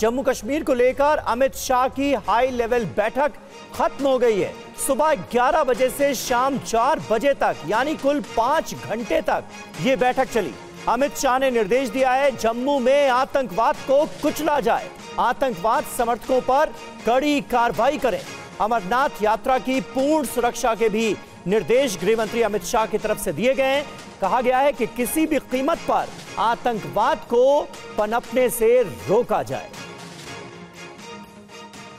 जम्मू कश्मीर को लेकर अमित शाह की हाई लेवल बैठक खत्म हो गई है। सुबह 11 बजे से शाम 4 बजे तक, यानी कुल पाँच घंटे तक ये बैठक चली। अमित शाह ने निर्देश दिया है जम्मू में आतंकवाद को कुचला जाए। आतंकवाद समर्थकों पर कड़ी कार्रवाई करें। अमरनाथ यात्रा की पूर्ण सुरक्षा के भी निर्देश गृह मंत्री अमित शाह की तरफ़ से दिए गए हैं। कहा गया है कि किसी भी कीमत पर आतंकवाद को पनपने से रोका जाए।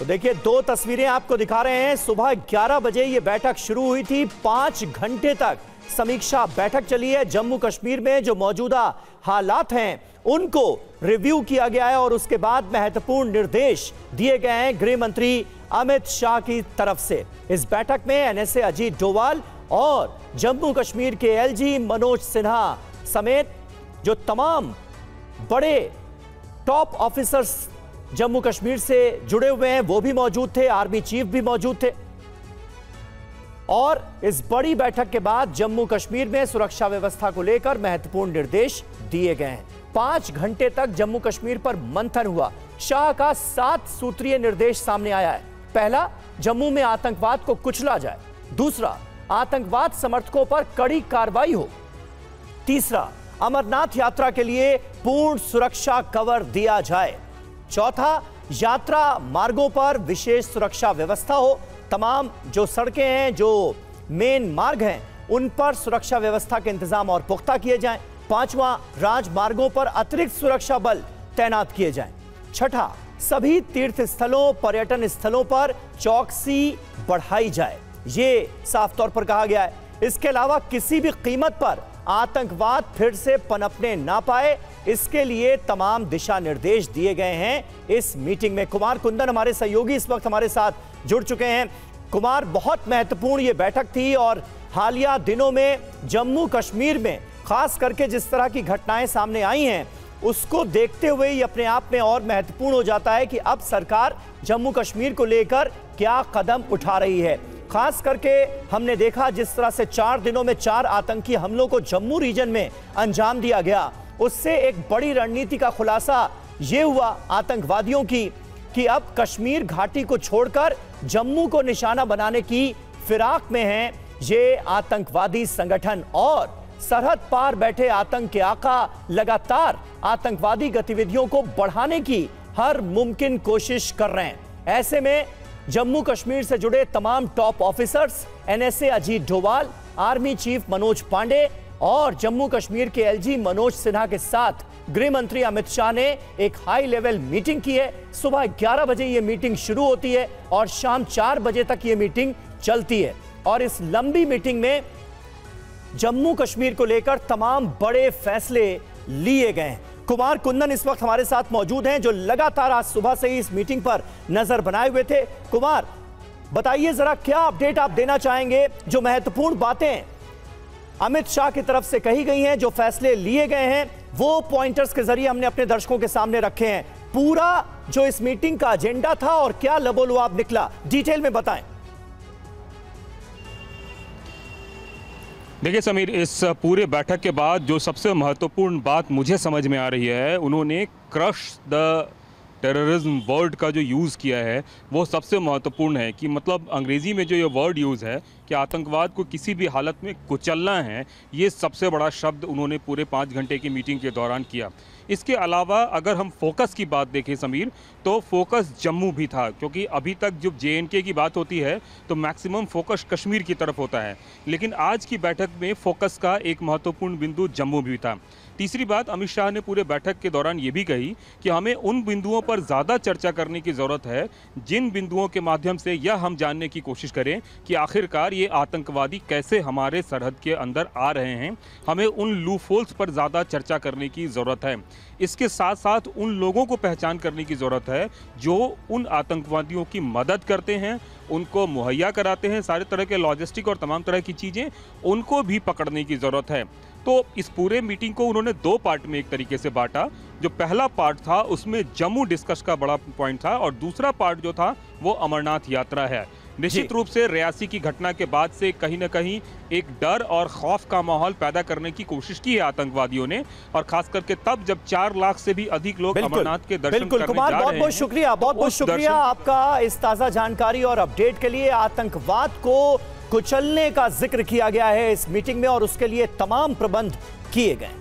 तो देखिए, दो तस्वीरें आपको दिखा रहे हैं। सुबह 11 बजे ये बैठक शुरू हुई थी। पाँच घंटे तक समीक्षा बैठक चली है जम्मू कश्मीर में, जो मौजूदा हालात हैं, उनको रिव्यू किया गया है और उसके बाद महत्वपूर्ण निर्देश दिए गए हैं गृह मंत्री अमित शाह की तरफ़ से। इस बैठक में एनएसए अजीत डोवाल और जम्मू कश्मीर के एलजी मनोज सिन्हा समेत जो तमाम बड़े टॉप ऑफिसर्स जम्मू कश्मीर से जुड़े हुए हैं, वो भी मौजूद थे, आर्मी चीफ भी मौजूद थे। और इस बड़ी बैठक के बाद जम्मू कश्मीर में सुरक्षा व्यवस्था को लेकर महत्वपूर्ण निर्देश दिए गए हैं। पाँच घंटे तक जम्मू कश्मीर पर मंथन हुआ। शाह का सात सूत्रीय निर्देश सामने आया है। पहला, जम्मू में आतंकवाद को कुचला जाए। दूसरा, आतंकवाद समर्थकों पर कड़ी कार्रवाई हो। तीसरा, अमरनाथ यात्रा के लिए पूर्ण सुरक्षा कवर दिया जाए। चौथा, यात्रा मार्गों पर विशेष सुरक्षा व्यवस्था हो। तमाम जो सड़कें हैं, जो मेन मार्ग हैं, उन पर सुरक्षा व्यवस्था के इंतज़ाम और पुख्ता किए जाएँ। पांचवा, राजमार्गों पर अतिरिक्त सुरक्षा बल तैनात किए जाएँ। छठा, सभी तीर्थ स्थलों पर्यटन स्थलों पर चौकसी बढ़ाई जाए। ये साफ़ तौर पर कहा गया है। इसके अलावा किसी भी कीमत पर आतंकवाद फिर से पनपने ना पाए इसके लिए तमाम दिशा निर्देश दिए गए हैं। इस मीटिंग में कुमार कुंदन हमारे सहयोगी इस वक्त हमारे साथ जुड़ चुके हैं। कुमार, बहुत महत्वपूर्ण ये बैठक थी और हालिया दिनों में जम्मू कश्मीर में, खास करके जिस तरह की घटनाएँ सामने आई हैं, उसको देखते हुए ही अपने आप में और महत्वपूर्ण हो जाता है कि अब सरकार जम्मू कश्मीर को लेकर क्या कदम उठा रही है। खास करके हमने देखा जिस तरह से चार दिनों में चार आतंकी हमलों को जम्मू रीजन में अंजाम दिया गया उससे एक बड़ी रणनीति का खुलासा यह हुआ आतंकवादियों की, कि अब कश्मीर घाटी को छोड़कर जम्मू को निशाना बनाने की फिराक में हैं ये आतंकवादी संगठन। और सरहद पार बैठे आतंक के आका लगातार आतंकवादी गतिविधियों को बढ़ाने की हर मुमकिन कोशिश कर रहे हैं। ऐसे में जम्मू कश्मीर से जुड़े तमाम top officers, NSA Ajit Doval, army chief Manoj Pande और जम्मू कश्मीर के एलजी मनोज सिन्हा के साथ गृह मंत्री अमित शाह ने एक हाई लेवल मीटिंग की है। सुबह 11 बजे यह मीटिंग शुरू होती है और शाम 4 बजे तक यह मीटिंग चलती है। और इस लंबी मीटिंग में जम्मू कश्मीर को लेकर तमाम बड़े फैसले लिए गए हैं। कुमार कुंदन इस वक्त हमारे साथ मौजूद हैं, जो लगातार आज सुबह से ही इस मीटिंग पर नज़र बनाए हुए थे। कुमार, बताइए जरा क्या अपडेट आप देना चाहेंगे? जो महत्वपूर्ण बातें अमित शाह की तरफ़ से कही गई हैं, जो फैसले लिए गए हैं, वो पॉइंटर्स के ज़रिए हमने अपने दर्शकों के सामने रखे हैं। पूरा जो इस मीटिंग का एजेंडा था और क्या लबोलुआब निकला डिटेल में बताएँ। देखिए समीर, इस पूरे बैठक के बाद जो सबसे महत्वपूर्ण बात मुझे समझ में आ रही है, उन्होंने क्रश द टेररिज्म वर्ड का जो यूज़ किया है, वो सबसे महत्वपूर्ण है कि मतलब अंग्रेज़ी में जो ये वर्ड यूज़ है कि आतंकवाद को किसी भी हालत में कुचलना है, ये सबसे बड़ा शब्द उन्होंने पूरे पाँच घंटे की मीटिंग के दौरान किया। इसके अलावा अगर हम फोकस की बात देखें समीर तो फोकस जम्मू भी था, क्योंकि अभी तक जब जे की बात होती है तो मैक्सिमम फोकस कश्मीर की तरफ़ होता है। लेकिन आज की बैठक में फोकस का एक महत्वपूर्ण बिंदु जम्मू भी था। तीसरी बात, अमित शाह ने पूरे बैठक के दौरान ये भी कही कि हमें उन बिंदुओं पर ज़्यादा चर्चा करने की ज़रूरत है, जिन बिंदुओं के माध्यम से यह हम जानने की कोशिश करें कि आखिरकार ये आतंकवादी कैसे हमारे सरहद के अंदर आ रहे हैं। हमें उन लूफोल्स पर ज़्यादा चर्चा करने की ज़रूरत है। इसके साथ साथ उन लोगों को पहचान करने की ज़रूरत है, जो उन आतंकवादियों की मदद करते हैं उनको मुहैया कराते हैं, सारे तरह के लॉजिस्टिक और तमाम तरह की चीज़ें उनको भी पकड़ने की ज़रूरत है। तो इस पूरे मीटिंग को उन्होंने दो पार्ट में एक तरीके से बांटा। जो पहला पार्ट था, उसमें जम्मू डिस्कस का बड़ा पॉइंट था और दूसरा पार्ट जो था, वो अमरनाथ यात्रा है। निश्चित रूप से रियासी की घटना के बाद से कहीं ना कहीं एक डर और खौफ का माहौल पैदा करने की कोशिश की है आतंकवादियों ने। और खास करके तब जब चार लाख से भी अधिक लोग अमरनाथ के दर्शन बिल्कुल करने कुमार जा बहुत रहे बहुत हैं, शुक्रिया बहुत बहुत शुक्रिया आपका इस ताज़ा जानकारी और अपडेट के लिए। आतंकवाद को कुचलने का ज़िक्र किया गया है इस मीटिंग में और उसके लिए तमाम प्रबंध किए गए।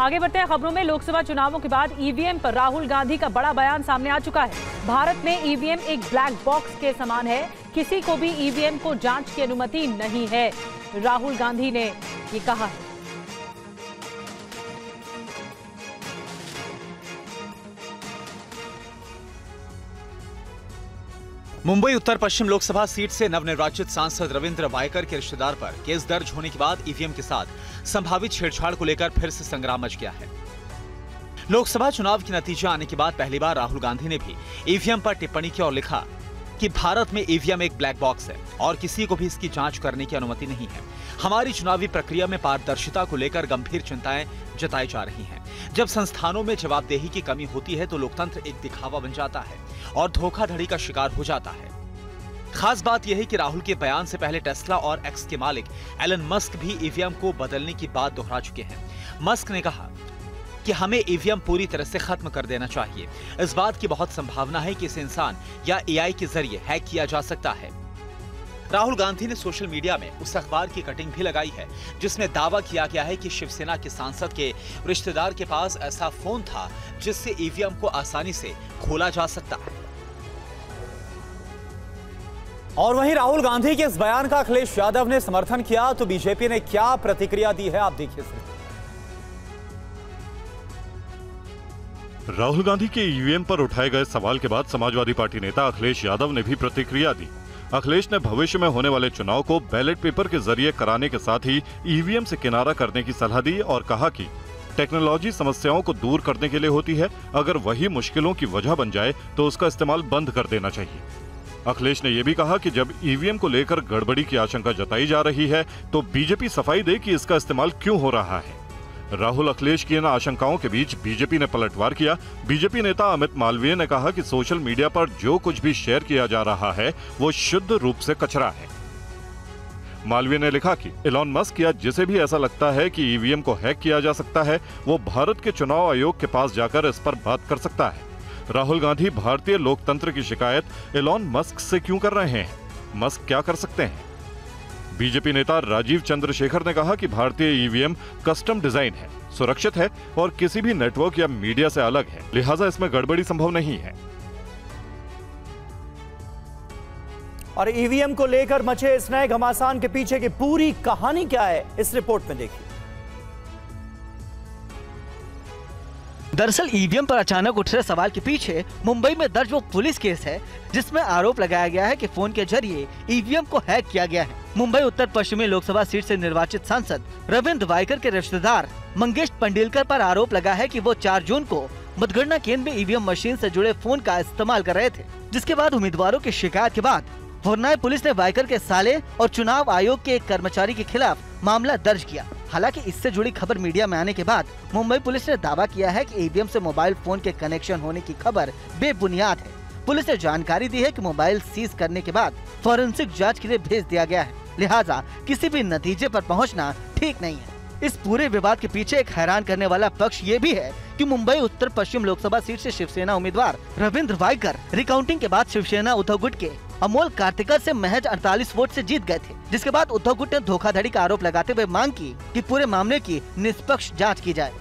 आगे बढ़ते हैं खबरों में। लोकसभा चुनावों के बाद ईवीएम पर राहुल गांधी का बड़ा बयान सामने आ चुका है। भारत में ईवीएम एक ब्लैक बॉक्स के समान है। किसी को भी ईवीएम को जाँच की अनुमति नहीं है, राहुल गांधी ने ये कहा। मुंबई उत्तर पश्चिम लोकसभा सीट से नवनिर्वाचित सांसद रविंद्र वायकर के रिश्तेदार पर केस दर्ज होने के बाद ईवीएम के साथ संभावित छेड़छाड़ को लेकर फिर से संग्राम मच गया है। लोकसभा चुनाव के नतीजे आने के बाद पहली बार राहुल गांधी ने भी ईवीएम पर टिप्पणी की और लिखा कि भारत में ईवीएम एक ब्लैक बॉक्स है और किसी को भी इसकी जाँच करने की अनुमति नहीं है। हमारी चुनावी प्रक्रिया में पारदर्शिता को लेकर गंभीर चिंताएँ जताई जा रही हैं। जब संस्थानों में जवाबदेही की कमी होती है तो लोकतंत्र एक दिखावा बन जाता है और धोखाधड़ी का शिकार हो जाता है। खास बात यह है कि राहुल के बयान से पहले टेस्ला और एक्स के मालिक एलन मस्क भी ईवीएम को बदलने की बात दोहरा चुके हैं। मस्क ने कहा कि हमें ईवीएम पूरी तरह से खत्म कर देना चाहिए। इस बात की बहुत संभावना है कि इसे इंसान या एआई के ज़रिए हैक किया जा सकता है। राहुल गांधी ने सोशल मीडिया में उस अखबार की कटिंग भी लगाई है, जिसमें दावा किया गया है कि शिवसेना के सांसद के रिश्तेदार के पास ऐसा फ़ोन था जिससे ईवीएम को आसानी से खोला जा सकता है। और वहीं राहुल गांधी के इस बयान का अखिलेश यादव ने समर्थन किया तो बीजेपी ने क्या प्रतिक्रिया दी है, आप देखिए राहुल गांधी के ईवीएम पर उठाए गए सवाल के बाद समाजवादी पार्टी नेता अखिलेश यादव ने भी प्रतिक्रिया दी। अखिलेश ने भविष्य में होने वाले चुनाव को बैलेट पेपर के ज़रिए कराने के साथ ही ईवीएम से किनारा करने की सलाह दी और कहा कि टेक्नोलॉजी समस्याओं को दूर करने के लिए होती है, अगर वही मुश्किलों की वजह बन जाए तो उसका इस्तेमाल बंद कर देना चाहिए। अखिलेश ने यह भी कहा कि जब ईवीएम को लेकर गड़बड़ी की आशंका जताई जा रही है तो बीजेपी सफ़ाई दे कि इसका इस्तेमाल क्यों हो रहा है। राहुल अखिलेश की इन आशंकाओं के बीच बीजेपी ने पलटवार किया। बीजेपी नेता अमित मालवीय ने कहा कि सोशल मीडिया पर जो कुछ भी शेयर किया जा रहा है, वो शुद्ध रूप से कचरा है। मालवीय ने लिखा कि एलॉन मस्क या जिसे भी ऐसा लगता है कि ईवीएम को हैक किया जा सकता है, वो भारत के चुनाव आयोग के पास जाकर इस पर बात कर सकता है। राहुल गांधी भारतीय लोकतंत्र की शिकायत एलॉन मस्क से क्यों कर रहे हैं? मस्क क्या कर सकते हैं? बीजेपी नेता राजीव चंद्रशेखर ने कहा कि भारतीय ईवीएम कस्टम डिज़ाइन है, सुरक्षित है और किसी भी नेटवर्क या मीडिया से अलग है। लिहाजा इसमें गड़बड़ी संभव नहीं है। और ईवीएम को लेकर मचे इस नए घमासान के पीछे की पूरी कहानी क्या है, इस रिपोर्ट में देखिए। दरअसल ईवीएम पर अचानक उठ रहे सवाल के पीछे मुंबई में दर्ज वो पुलिस केस है, जिसमें आरोप लगाया गया है कि फ़ोन के ज़रिए ईवीएम को हैक किया गया है। मुंबई उत्तर पश्चिमी लोकसभा सीट से निर्वाचित सांसद रविंद्र वाइकर के रिश्तेदार मंगेश पंडिलकर पर आरोप लगा है कि वो 4 जून को मतगणना केंद्र में ईवीएम मशीन से जुड़े फ़ोन का इस्तेमाल कर रहे थे, जिसके बाद उम्मीदवारों की शिकायत के बाद होरनाई पुलिस ने वाइकर के साले और चुनाव आयोग के एक कर्मचारी के खिलाफ मामला दर्ज किया। हालाँकि इससे जुड़ी खबर मीडिया में आने के बाद मुंबई पुलिस ने दावा किया है कि ईवीएम से मोबाइल फ़ोन के कनेक्शन होने की खबर बेबुनियाद है। पुलिस ने जानकारी दी है कि मोबाइल सीज करने के बाद फॉरेंसिक जाँच के लिए भेज दिया गया है। लिहाजा किसी भी नतीजे पर पहुँचना ठीक नहीं है। इस पूरे विवाद के पीछे एक हैरान करने वाला पक्ष ये भी है कि मुंबई उत्तर पश्चिम लोकसभा सीट से शिवसेना उम्मीदवार रविंद्र वाइकर रिकाउंटिंग के बाद शिवसेना उद्धव गुट के अमोल कार्तिका से महज 48 वोट से जीत गए थे, जिसके बाद उद्धव गुट ने धोखाधड़ी का आरोप लगाते हुए मांग की कि पूरे मामले की निष्पक्ष जाँच की जाए।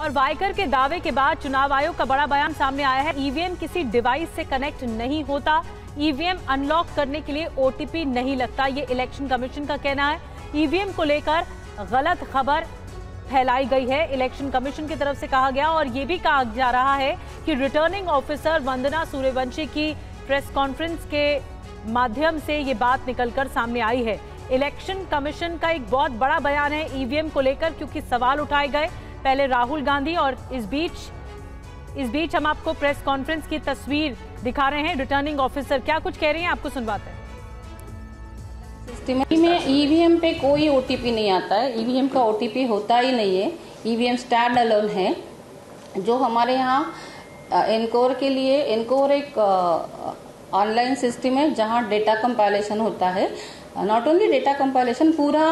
और वाइकर के दावे के बाद चुनाव आयोग का बड़ा बयान सामने आया है। ईवीएम किसी डिवाइस से कनेक्ट नहीं होता। ईवीएम अनलॉक करने के लिए ओटीपी नहीं लगता, ये इलेक्शन कमीशन का कहना है। ईवीएम को लेकर गलत खबर फैलाई गई है। इलेक्शन कमीशन की तरफ़ से कहा गया और ये भी कहा जा रहा है कि रिटर्निंग ऑफिसर वंदना सूर्यवंशी की प्रेस कॉन्फ्रेंस के माध्यम से ये बात निकलकर सामने आई है। इलेक्शन कमीशन का एक बहुत बड़ा बयान है ईवीएम को लेकर, क्योंकि सवाल उठाए गए पहले राहुल गांधी और इस बीच इस बीच हम आपको प्रेस कॉन्फ्रेंस की तस्वीर दिखा रहे हैं। रिटर्निंग ऑफिसर क्या कुछ कह रहे हैं? आपको सुनवाते हैं। में ईवीएम पे कोई ओटीपी नहीं आता है। ईवीएम का ओटीपी होता ही नहीं है। ईवीएम स्टैंड अलोन है। जो हमारे यहाँ एनकोर के लिए एनकोर एक ऑनलाइन सिस्टम है जहाँ डेटा कंपाइलेशन होता है। नॉट ओनली डेटा कंपाइलेशन पूरा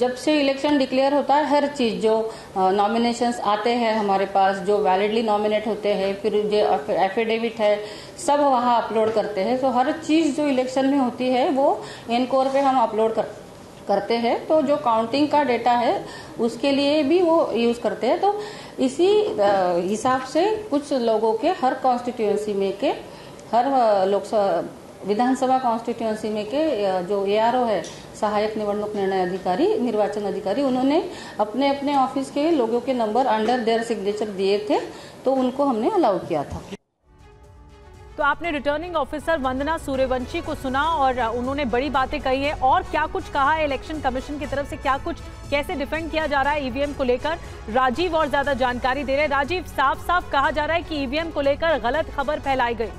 जब से इलेक्शन डिक्लेयर होता है, हर चीज़ जो नॉमिनेशंस आते हैं हमारे पास, जो वैलिडली नॉमिनेट होते हैं, फिर जो एफिडेविट है, सब वहाँ अपलोड करते हैं। तो हर चीज़ जो इलेक्शन में होती है, वो एनकोर पे हम अपलोड कर करते हैं। तो जो काउंटिंग का डेटा है, उसके लिए भी वो यूज़ करते हैं। तो इसी हिसाब से कुछ लोगों के, हर कॉन्स्टिट्यूएंसी में के, हर लोकसभा विधानसभा कॉन्स्टिट्यूंसी में के जो एआरओ है, सहायक निवडणूक निर्णय अधिकारी, निर्वाचन अधिकारी, उन्होंने अपने अपने ऑफ़िस के लोगों के नंबर अंडर देयर सिग्नेचर दिए थे तो उनको हमने अलाउ किया था। तो आपने रिटर्निंग ऑफिसर वंदना सूर्यवंशी को सुना और उन्होंने बड़ी बातें कही है। और क्या कुछ कहा है इलेक्शन कमीशन की तरफ़ से? क्या कुछ, कैसे डिफेंड किया जा रहा है ईवीएम को लेकर? राजीव और ज़्यादा जानकारी दे रहे राजीव साफ़ साफ़ कहा जा रहा है कि ईवीएम को लेकर गलत खबर फैलाई गई।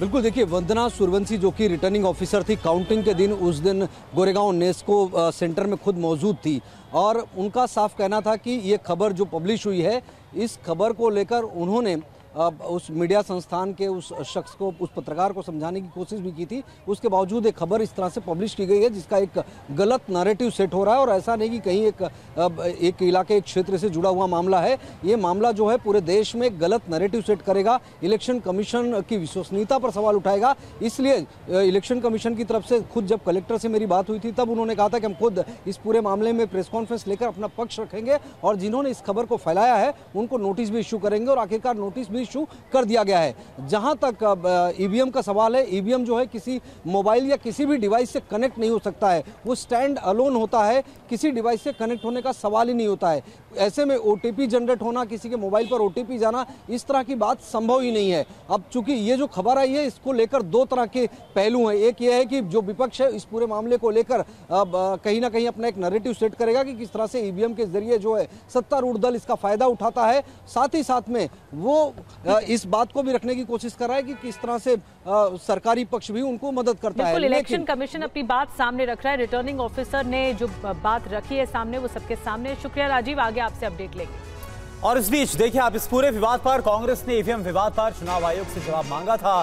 बिल्कुल, देखिए, वंदना सूर्यवंशी जो कि रिटर्निंग ऑफिसर थी काउंटिंग के दिन उस दिन गोरेगांव नेस्को सेंटर में खुद मौजूद थी। और उनका साफ़ कहना था कि ये खबर जो पब्लिश हुई है, इस खबर को लेकर उन्होंने उस मीडिया संस्थान के उस शख्स को, उस पत्रकार को समझाने की कोशिश भी की थी। उसके बावजूद एक खबर इस तरह से पब्लिश की गई है, जिसका एक गलत नैरेटिव सेट हो रहा है और ऐसा नहीं कि कहीं एक एक इलाके, एक क्षेत्र से जुड़ा हुआ मामला है। ये मामला जो है पूरे देश में गलत नैरेटिव सेट करेगा इलेक्शन कमीशन की विश्वसनीयता पर सवाल उठाएगा। इसलिए इलेक्शन कमीशन की तरफ़ से खुद जब कलेक्टर से मेरी बात हुई थी, तब उन्होंने कहा था कि हम खुद इस पूरे मामले में प्रेस कॉन्फ्रेंस लेकर अपना पक्ष रखेंगे और जिन्होंने इस खबर को फैलाया है, उनको नोटिस भी इश्यू करेंगे और आखिरकार नोटिस भी इशू कर दिया गया है। जहाँ तक ईवीएम का सवाल है ईवीएम जो है किसी मोबाइल या किसी भी डिवाइस से कनेक्ट नहीं हो सकता है। वो स्टैंड अलोन होता है, किसी डिवाइस से कनेक्ट होने का सवाल ही नहीं होता है। ऐसे में ओ जनरेट होना, किसी के मोबाइल पर ओटीपी जाना, इस तरह की बात संभव ही नहीं है। अब चूँकि ये जो खबर आई है, इसको लेकर दो तरह के पहलू हैं। एक ये है कि जो विपक्ष है, इस पूरे मामले को लेकर कहीं ना कहीं अपना एक नरेटिव सेट करेगा कि किस तरह से ईवीएम के ज़रिए जो है सत्तारूढ़ दल इसका फ़ायदा उठाता है। साथ ही साथ में वो इस बात को भी रखने की कोशिश कर रहा है कि किस तरह से आ, सरकारी पक्ष भी उनको मदद करता है। इलेक्शन कमीशन अपनी बात सामने रख रहा है। रिटर्निंग ऑफिसर ने जो बात रखी है सामने वो सबके सामने। शुक्रिया राजीव आगे आपसे अपडेट लेंगे। और इस बीच देखिए आप इस पूरे विवाद पर कांग्रेस ने ईवीएम विवाद पर चुनाव आयोग से जवाब मांगा था।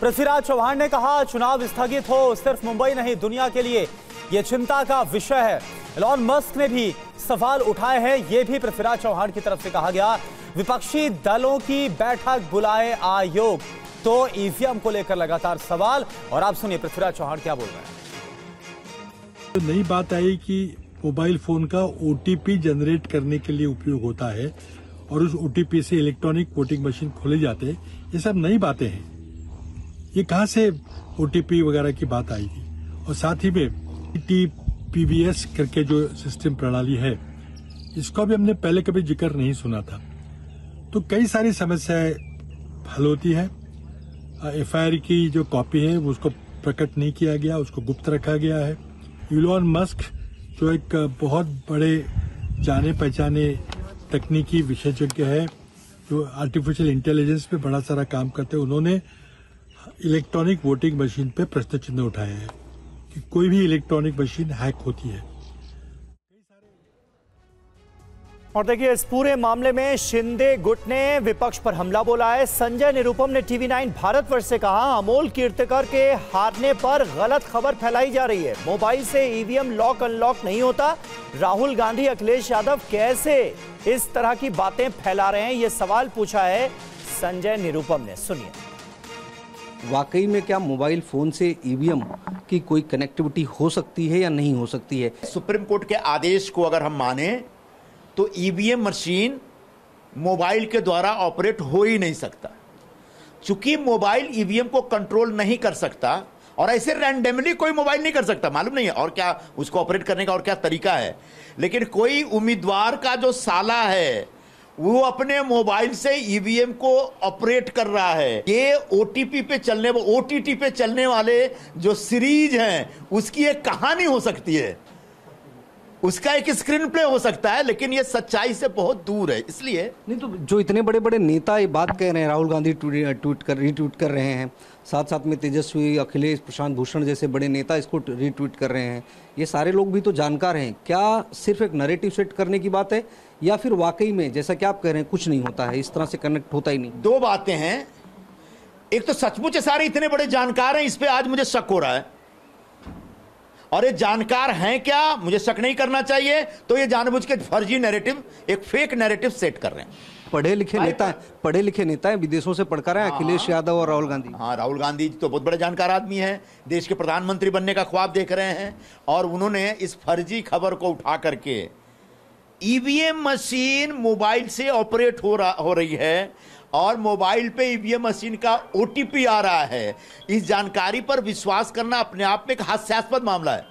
पृथ्वीराज चौहान ने कहा चुनाव स्थगित हो सिर्फ़ मुंबई नहीं दुनिया के लिए। यह चिंता का विषय है। एलॉन मस्क ने भी सवाल उठाए हैं यह भी पृथ्वीराज चौहान की तरफ़ से कहा गया, विपक्षी दलों की बैठक बुलाए आयोग। तो ईवीएम को लेकर लगातार सवाल, और आप सुनिए पृथ्वीराज चौहान क्या बोल रहे हैं। तो नई बात आई कि मोबाइल फ़ोन का ओटीपी जनरेट करने के लिए उपयोग होता है, और उस ओटीपी से इलेक्ट्रॉनिक वोटिंग मशीन खोले जाते हैं। ये सब नई बातें हैं। ये कहाँ से ओटीपी वगैरह की बात आएगी? और साथ ही में पीवीएस करके जो सिस्टम प्रणाली है इसका भी हमने पहले कभी ज़िक्र नहीं सुना था तो कई सारी समस्याएँ हल होती है एफ़ की जो कॉपी है उसको प्रकट नहीं किया गया उसको गुप्त रखा गया है इलॉन मस्क जो एक बहुत बड़े जाने पहचाने तकनीकी विशेषज्ञ है जो आर्टिफिशियल इंटेलिजेंस पे बड़ा सारा काम करते हैं उन्होंने इलेक्ट्रॉनिक वोटिंग मशीन पे प्रश्न चिन्ह उठाया है कि कोई भी इलेक्ट्रॉनिक मशीन हैक होती है। और देखिए, इस पूरे मामले में शिंदे गुट ने विपक्ष पर हमला बोला है। संजय निरुपम ने टीवी नाइन भारतवर्ष से कहा, अमोल कीर्तिकर के हारने पर गलत खबर फैलाई जा रही है। मोबाइल से ईवीएम लॉक अनलॉक नहीं होता। राहुल गांधी, अखिलेश यादव कैसे इस तरह की बातें फैला रहे हैं, ये सवाल पूछा है संजय निरुपम ने। सुनिए। वाकई में क्या मोबाइल फ़ोन से ईवीएम की कोई कनेक्टिविटी हो सकती है या नहीं हो सकती है? सुप्रीम कोर्ट के आदेश को अगर हम माने तो ईवीएम मशीन मोबाइल के द्वारा ऑपरेट हो ही नहीं सकता। चूँकि मोबाइल ईवीएम को कंट्रोल नहीं कर सकता, और ऐसे रैंडमली कोई मोबाइल नहीं कर सकता, मालूम नहीं है, और क्या उसको ऑपरेट करने का और क्या तरीका है। लेकिन कोई उम्मीदवार का जो साला है वो अपने मोबाइल से ईवीएम को ऑपरेट कर रहा है। ये ओटीपी पे चलने ओटीटी पे चलने वाले जो सीरीज़ हैं, उसकी एक कहानी हो सकती है। उसका एक स्क्रीन प्ले हो सकता है, लेकिन ये सच्चाई से बहुत दूर है, इसलिए नहीं तो जो इतने बड़े बड़े नेता ये बात कह रहे हैं, राहुल गांधी ट्वीट कर रीट्वीट कर रहे हैं साथ साथ में तेजस्वी, अखिलेश, प्रशांत भूषण जैसे बड़े नेता इसको रीट्वीट कर रहे हैं, ये सारे लोग भी तो जानकार हैं। क्या सिर्फ़ एक नरेटिव सेट करने की बात है? या फिर वाकई में जैसा कि आप कह रहे हैं कुछ नहीं होता है इस तरह से कनेक्ट होता ही नहीं। दो बातें हैं। एक तो सचमुच सारे इतने बड़े जानकार हैं इस पे आज मुझे शक हो रहा है। और ये जानकार हैं क्या? मुझे शक नहीं करना चाहिए। तो ये जानबूझ के फर्जी नैरेटिव एक फेक नैरेटिव सेट कर रहे हैं। पढ़े लिखे नेता पढ़े लिखे नेता है विदेशों से पढ़कर आए अखिलेश यादव और राहुल गांधी। हाँ राहुल गांधी तो बहुत बड़े जानकार आदमी हैं। देश के प्रधानमंत्री बनने का ख्वाब देख रहे हैं। और उन्होंने इस फर्जी खबर को उठा करके ईवीएम मशीन मोबाइल से ऑपरेट हो रहा, हो रही है और मोबाइल पे ईवीएम मशीन का ओटीपी आ रहा है। इस जानकारी पर विश्वास करना अपने आप में एक हास्यास्पद मामला है।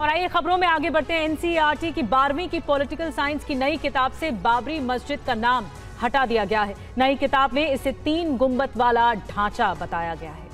और आइए खबरों में आगे बढ़ते हैं। एनसीईआरटी की बारहवीं की पॉलिटिकल साइंस की नई किताब से बाबरी मस्जिद का नाम हटा दिया गया है। नई किताब में इसे तीन गुंबद वाला ढांचा बताया गया है।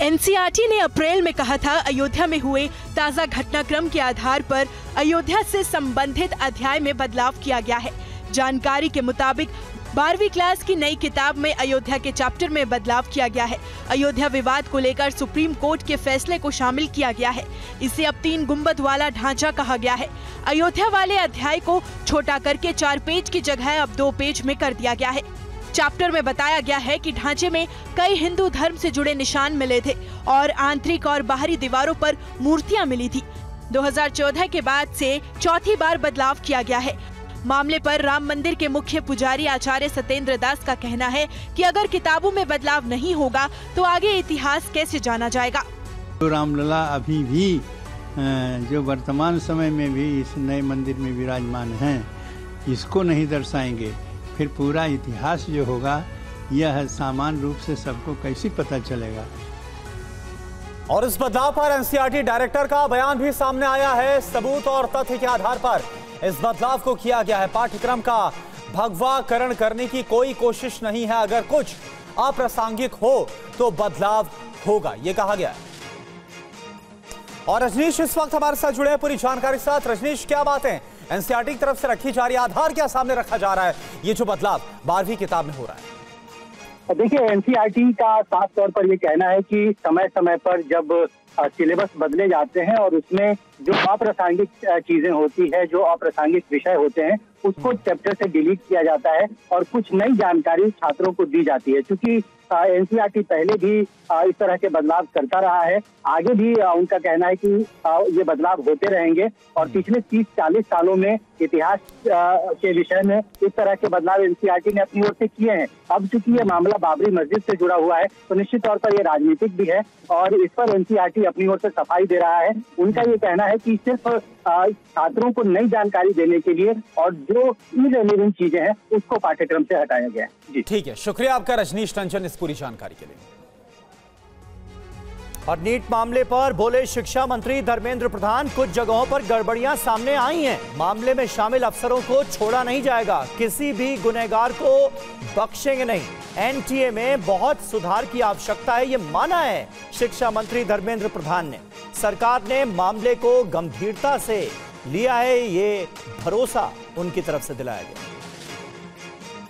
एनसीआरटी ने अप्रैल में कहा था, अयोध्या में हुए ताज़ा घटनाक्रम के आधार पर अयोध्या से संबंधित अध्याय में बदलाव किया गया है। जानकारी के मुताबिक, बारहवीं क्लास की नई किताब में अयोध्या के चैप्टर में बदलाव किया गया है। अयोध्या विवाद को लेकर सुप्रीम कोर्ट के फैसले को शामिल किया गया है। इसे अब तीन गुंबद वाला ढांचा कहा गया है। अयोध्या वाले अध्याय को छोटा करके चार पेज की जगह अब दो पेज में कर दिया गया है। चैप्टर में बताया गया है कि ढांचे में कई हिंदू धर्म से जुड़े निशान मिले थे और आंतरिक और बाहरी दीवारों पर मूर्तियाँ मिली थी। 2014 के बाद से चौथी बार बदलाव किया गया है। मामले पर राम मंदिर के मुख्य पुजारी आचार्य सत्येंद्र दास का कहना है कि अगर किताबों में बदलाव नहीं होगा तो आगे इतिहास कैसे जाना जाएगा? तो रामलला अभी भी जो वर्तमान समय में भी इस नए मंदिर में विराजमान हैं, इसको नहीं दर्शाएँगे। फिर पूरा इतिहास जो होगा, यह सामान्य रूप से सबको कैसे पता चलेगा? और इस बदलाव पर एनसीआरटी डायरेक्टर का बयान भी सामने आया है। सबूत और तथ्य के आधार पर इस बदलाव को किया गया है। पाठ्यक्रम का भगवाकरण करने की कोई कोशिश नहीं है। अगर कुछ अप्रासंगिक हो तो बदलाव होगा यह कहा गया है। और रजनीश, इस वक्त हमारे साथ जुड़े हैं पूरी जानकारी के साथ। रजनीश, क्या बात? है एनसीआरटी की तरफ़ से रखी जा रही आधार क्या सामने रखा जा रहा है? ये जो बदलाव बारहवीं किताब में हो रहा है। देखिए एनसीआरटी का साफ़ तौर पर यह कहना है कि समय समय पर जब सिलेबस बदले जाते हैं और उसमें जो अप्रासंगिक चीज़ें होती है जो अप्रासंगिक विषय होते हैं उसको चैप्टर से डिलीट किया जाता है और कुछ नई जानकारी छात्रों को दी जाती है। क्योंकि एनसीआरटी पहले भी इस तरह के बदलाव करता रहा है। आगे भी उनका कहना है कि ये बदलाव होते रहेंगे और पिछले 30-40 सालों में इतिहास के विषय में इस तरह के बदलाव एनसीआरटी ने अपनी ओर से किए हैं। अब चूँकि ये मामला बाबरी मस्जिद से जुड़ा हुआ है तो निश्चित तौर पर ये राजनीतिक भी है और इस पर एनसीआरटी अपनी ओर से सफ़ाई दे रहा है। उनका ये कहना है कि सिर्फ़ छात्रों को नई जानकारी देने के लिए और जो ई लर्निंग चीज़ें हैं उसको पाठ्यक्रम से हटाया गया है। जी। ठीक है शुक्रिया आपका रजनीश टंचन इस पूरी जानकारी के लिए। और नीट मामले पर बोले शिक्षा मंत्री धर्मेंद्र प्रधान कुछ जगहों पर गड़बड़ियाँ सामने आई हैं। मामले में शामिल अफसरों को छोड़ा नहीं जाएगा। किसी भी गुनहगार को बख्शेंगे नहीं। एनटीए में बहुत सुधार की आवश्यकता है, ये माना है शिक्षा मंत्री धर्मेंद्र प्रधान ने। सरकार ने मामले को गंभीरता से लिया है, ये भरोसा उनकी तरफ़ से दिलाया गया।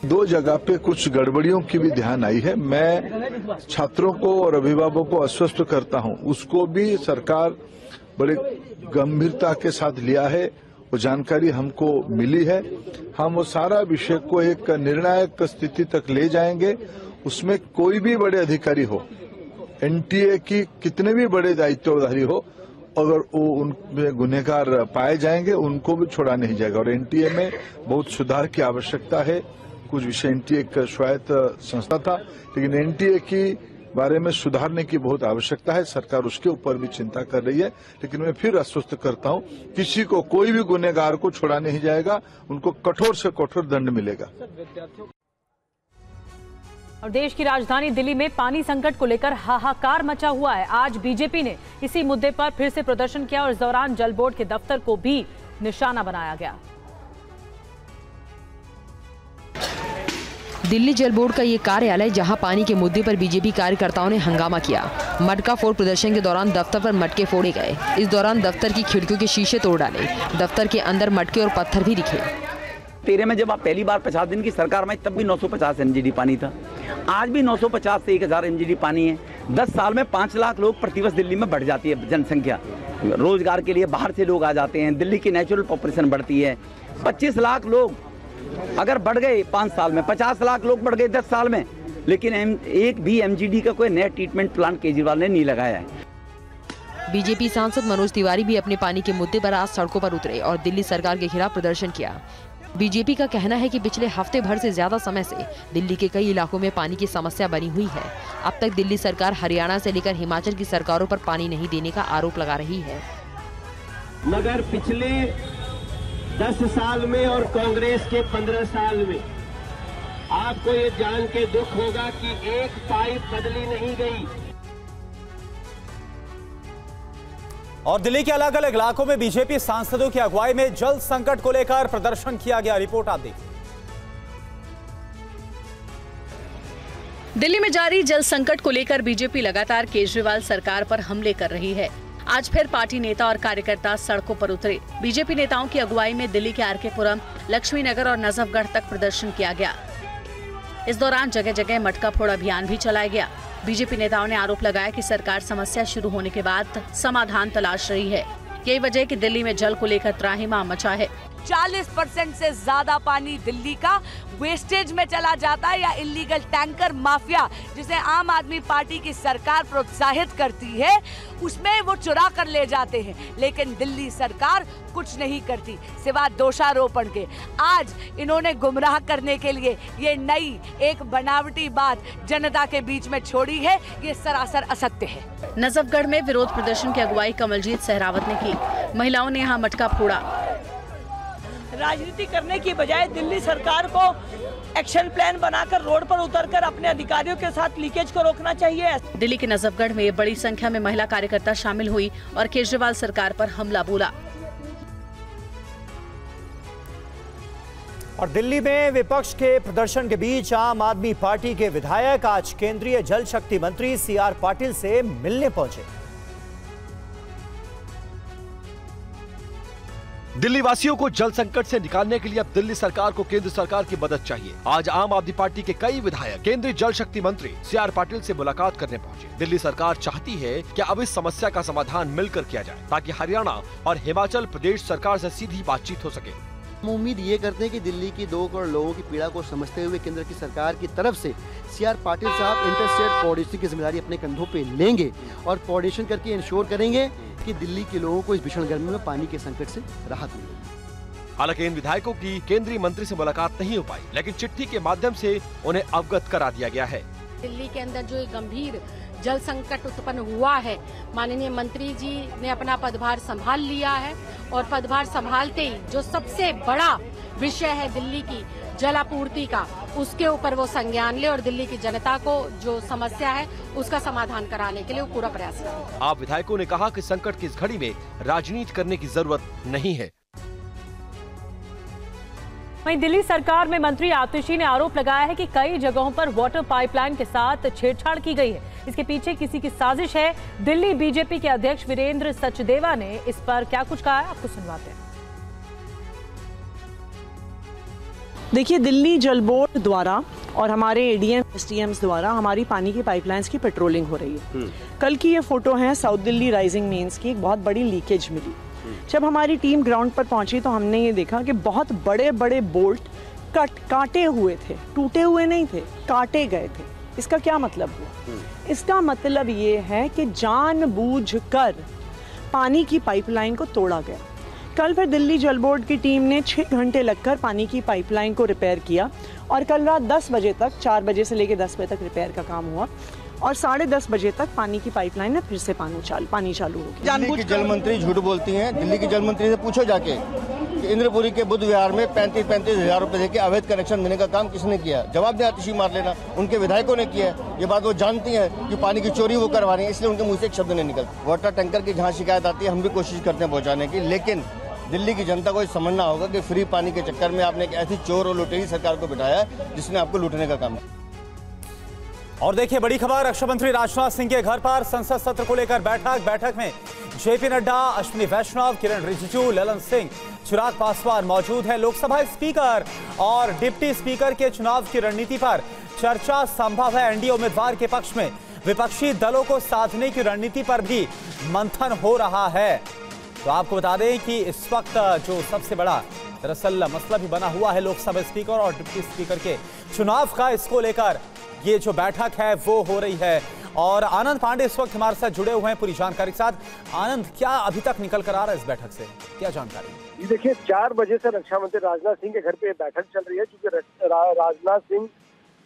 दो जगह पे कुछ गड़बड़ियों की भी ध्यान आई है। मैं छात्रों को और अभिभावकों को आश्वस्त करता हूँ, उसको भी सरकार बड़े गंभीरता के साथ लिया है वो जानकारी हमको मिली है। हम वो सारा विषय को एक निर्णायक स्थिति तक ले जाएँगे। उसमें कोई भी बड़े अधिकारी हो, एनटीए की कितने भी बड़े दायित्वधारी हो, अगर वो उनमें गुनहगार पाए जाएँगे, उनको भी छोड़ा नहीं जाएगा। और एनटीए में बहुत सुधार की आवश्यकता है। कुछ विषय एनटीए एक स्वायत्त संस्था था लेकिन एनटीए की बारे में सुधारने की बहुत आवश्यकता है। सरकार उसके ऊपर भी चिंता कर रही है लेकिन मैं फिर आश्वस्त करता हूँ किसी को कोई भी गुनेगार को छोड़ा नहीं जाएगा उनको कठोर से कठोर दंड मिलेगा। और देश की राजधानी दिल्ली में पानी संकट को लेकर हाहाकार मचा हुआ है। आज बीजेपी ने इसी मुद्दे पर फिर से प्रदर्शन किया और इस दौरान जल बोर्ड के दफ्तर को भी निशाना बनाया गया। दिल्ली जल बोर्ड का ये कार्यालय, जहाँ पानी के मुद्दे पर बीजेपी कार्यकर्ताओं ने हंगामा किया। मटका फोड़ प्रदर्शन के दौरान दफ्तर पर मटके फोड़े गए। इस दौरान दफ्तर की खिड़कियों के शीशे तोड़ डाले। दफ्तर के अंदर मटके और पत्थर भी दिखे। तेरह में जब आप पहली बार पचास दिन की सरकार में तब भी 950 एमजीडी पानी था। आज भी 950 से 1000 एमजीडी पानी है। 10 साल में 5 लाख लोग प्रतिवर्ष दिल्ली में बढ़ जाती है जनसंख्या। रोज़गार के लिए बाहर से लोग आ जाते हैं। दिल्ली की नेचुरल पॉपुलेशन बढ़ती है। 25 लाख लोग अगर बढ़ गए पाँच साल में 50 लाख लोग बढ़ गए 10 साल में लेकिन एम, एक भी एमजीडी का कोई नया ट्रीटमेंट प्लान केजरीवाल ने नहीं लगाया है। बीजेपी सांसद मनोज तिवारी भी अपने पानी के मुद्दे पर आज सड़कों पर उतरे और दिल्ली सरकार के खिलाफ प्रदर्शन किया। बीजेपी का कहना है कि पिछले हफ़्ते भर से ज़्यादा समय से दिल्ली के कई इलाकों में पानी की समस्या बनी हुई है। अब तक दिल्ली सरकार हरियाणा से लेकर हिमाचल की सरकारों पर पानी नहीं देने का आरोप लगा रही है। मगर पिछले दस साल में और कांग्रेस के पंद्रह साल में। आपको ये जान के दुख होगा कि एक पाइप बदली नहीं गई। और दिल्ली के अलग अलग इलाकों में बीजेपी सांसदों की अगुवाई में जल संकट को लेकर प्रदर्शन किया गया रिपोर्ट आप देखिए। दिल्ली में जारी जल संकट को लेकर बीजेपी लगातार केजरीवाल सरकार पर हमले कर रही है। आज फिर पार्टी नेता और कार्यकर्ता सड़कों पर उतरे। बीजेपी नेताओं की अगुवाई में दिल्ली के आरकेपुरम लक्ष्मी नगर और नजफगढ़ तक प्रदर्शन किया गया। इस दौरान जगह जगह मटका फोड़ अभियान भी चलाया गया। बीजेपी नेताओं ने आरोप लगाया कि सरकार समस्या शुरू होने के बाद समाधान तलाश रही है। यही वजह कि दिल्ली में जल को लेकर त्राहिमाम मचा है। 40 परसेंट से ज़्यादा पानी दिल्ली का वेस्टेज में चला जाता है या इलीगल टैंकर माफिया, जिसे आम आदमी पार्टी की सरकार प्रोत्साहित करती है, उसमें वो चुरा कर ले जाते हैं। लेकिन दिल्ली सरकार कुछ नहीं करती, सिवा दोषारोपण के। आज इन्होंने गुमराह करने के लिए ये नई, एक बनावटी बात जनता के बीच में छोड़ी है, ये सरासर असत्य है। नजफगढ़ में विरोध प्रदर्शन की अगुवाई कमलजीत सहरावत ने की। महिलाओं ने यहाँ मटका फोड़ा। राजनीति करने की बजाय दिल्ली सरकार को एक्शन प्लान बनाकर रोड पर उतरकर अपने अधिकारियों के साथ लीकेज को रोकना चाहिए। दिल्ली के नजफगढ़ में बड़ी संख्या में महिला कार्यकर्ता शामिल हुई और केजरीवाल सरकार पर हमला बोला। और दिल्ली में विपक्ष के प्रदर्शन के बीच आम आदमी पार्टी के विधायक आज केंद्रीय जल शक्ति मंत्री सी आर पाटिल से मिलने पहुँचे। दिल्ली वासियों को जल संकट से निकालने के लिए अब दिल्ली सरकार को केंद्र सरकार की मदद चाहिए। आज आम आदमी पार्टी के कई विधायक, केंद्रीय जल शक्ति मंत्री सी आर पाटिल से मुलाकात करने पहुँचे। दिल्ली सरकार चाहती है कि अब इस समस्या का समाधान मिलकर किया जाए, ताकि हरियाणा और हिमाचल प्रदेश सरकार ऐसी सीधी बातचीत हो सके। हम उम्मीद ये करते हैं कि दिल्ली की दो करोड़ लोगों की पीड़ा को समझते हुए केंद्र की सरकार की तरफ़ से सी आर पाटिल साहब इंटरस्टेट कोऑर्डिनेशन की ज़िम्मेदारी अपने कंधों पे लेंगे और कोऑर्डिनेशन करके इंश्योर करेंगे। कि दिल्ली के लोगों को इस भीषण गर्मी में पानी के संकट से राहत मिले। हालाँकि इन विधायकों की केंद्रीय मंत्री से मुलाकात नहीं हो पाई लेकिन चिट्ठी के माध्यम से उन्हें अवगत करा दिया गया है। दिल्ली के अंदर जो एक गंभीर जल संकट उत्पन्न हुआ है। माननीय मंत्री जी ने अपना पदभार संभाल लिया है और पदभार संभालते ही जो सबसे बड़ा विषय है दिल्ली की जल आपूर्ति का उसके ऊपर वो संज्ञान ले और दिल्ली की जनता को जो समस्या है उसका समाधान कराने के लिए वो पूरा प्रयास करें आप विधायकों ने कहा कि संकट की इस घड़ी में राजनीति करने की ज़रूरत नहीं है। वहीं दिल्ली सरकार में मंत्री आतिशी ने आरोप लगाया है कि कई जगहों पर वाटर पाइपलाइन के साथ छेड़छाड़ की गई है। इसके पीछे किसी की साजिश है। दिल्ली बीजेपी के अध्यक्ष वीरेंद्र सचदेवा ने इस पर क्या कुछ कहा है? आपको सुनवाते हैं। देखिए दिल्ली जल बोर्ड द्वारा और हमारे एडीएम एसटीएम्स द्वारा हमारी पानी की पाइपलाइंस की पेट्रोलिंग हो रही है। कल की ये फ़ोटो है साउथ दिल्ली राइजिंग मेंस की एक बहुत बड़ी लीकेज मिली। जब हमारी टीम ग्राउंड पर पहुँची तो हमने ये देखा कि बहुत बड़े बड़े बोल्ट कट काटे हुए थे टूटे हुए नहीं थे काटे गए थे। इसका क्या मतलब हुआ? इसका मतलब ये है कि जानबूझकर पानी की पाइपलाइन को तोड़ा गया। कल फिर दिल्ली जल बोर्ड की टीम ने छः घंटे लगकर पानी की पाइपलाइन को रिपेयर किया और कल रात 10 बजे तक 4 बजे से लेकर 10 बजे तक रिपेयर का काम हुआ। और साढ़े दस बजे तक पानी की पाइपलाइन में फिर से पानी चालू पानी चालू होगी। दिल्ली की जल मंत्री झूठ बोलती हैं। दिल्ली की जल मंत्री से पूछो जाके कि इंद्रपुरी के बुद्ध विहार में पैंतीस पैंतीस हज़ार रुपए देके अवैध कनेक्शन देने का काम किसने किया? जवाब दे आतिशी मार लेना। उनके विधायकों ने किया ये बात वो जानती हैं कि पानी की चोरी वो करवा रही है इसलिए उनके मुँह से एक शब्द नहीं निकलता। वाटर टैंकर की जहाँ शिकायत आती है हम भी कोशिश करते हैं पहुँचाने की लेकिन दिल्ली की जनता को समझना होगा कि फ्री पानी के चक्कर में आपने एक ऐसी चोर और लुटेरी सरकार को बिठाया है जिसने आपको लूटने का काम किया। और देखिए, बड़ी खबर रक्षा मंत्री राजनाथ सिंह के घर पर संसद सत्र को लेकर बैठक बैठक में जेपी नड्डा, अश्विनी वैष्णव, किरण रिजिजू, ललन सिंह, चिराग पासवान मौजूद हैं। लोकसभा स्पीकर और डिप्टी स्पीकर के चुनाव की रणनीति पर चर्चा संभव है। एनडीए उम्मीदवार के पक्ष में विपक्षी दलों को साधने की रणनीति पर भी मंथन हो रहा है। तो आपको बता दें कि इस वक्त जो सबसे बड़ा दरअसल मसला भी बना हुआ है लोकसभा स्पीकर और डिप्टी स्पीकर के चुनाव का, इसको लेकर ये जो बैठक है वो हो रही है। और आनंद पांडे इस वक्त हमारे साथ जुड़े हुए हैं पूरी जानकारी के साथ। आनंद क्या अभी तक निकल कर आ रहा है इस बैठक से? क्या जानकारी? देखिए चार बजे से रक्षा मंत्री राजनाथ सिंह के घर पे बैठक चल रही है क्योंकि रा, Rajnath Singh